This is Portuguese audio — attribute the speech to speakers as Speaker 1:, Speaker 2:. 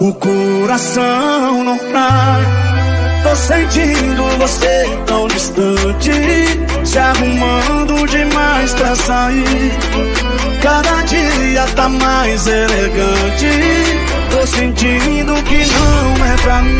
Speaker 1: o coração não para. Tô sentindo você tão distante, se arrumando demais pra sair. Cada dia tá mais elegante, tô sentindo que não é pra mim.